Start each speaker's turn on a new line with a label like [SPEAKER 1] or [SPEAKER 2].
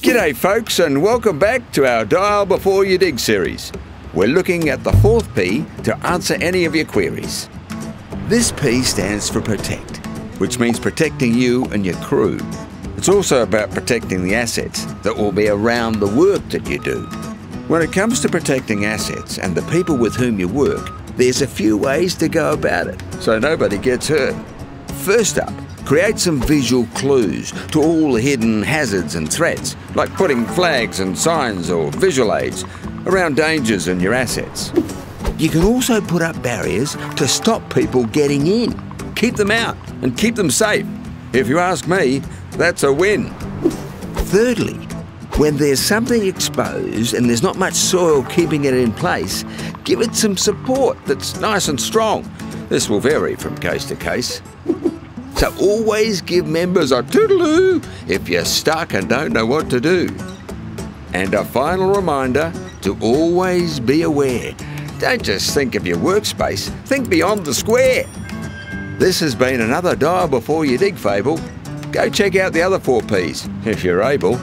[SPEAKER 1] G'day, folks, and welcome back to our Dial Before You Dig series. We're looking at the fourth P to answer any of your queries. This P stands for protect, which means protecting you and your crew. It's also about protecting the assets that will be around the work that you do. When it comes to protecting assets and the people with whom you work, there's a few ways to go about it so nobody gets hurt. First up, Create some visual clues to all the hidden hazards and threats, like putting flags and signs or visual aids around dangers and your assets. You can also put up barriers to stop people getting in. Keep them out and keep them safe. If you ask me, that's a win. Thirdly, when there's something exposed and there's not much soil keeping it in place, give it some support that's nice and strong. This will vary from case to case. So always give members a toodaloo if you're stuck and don't know what to do. And a final reminder to always be aware. Don't just think of your workspace, think beyond the square. This has been another Dial Before You Dig fable. Go check out the other four Ps, if you're able.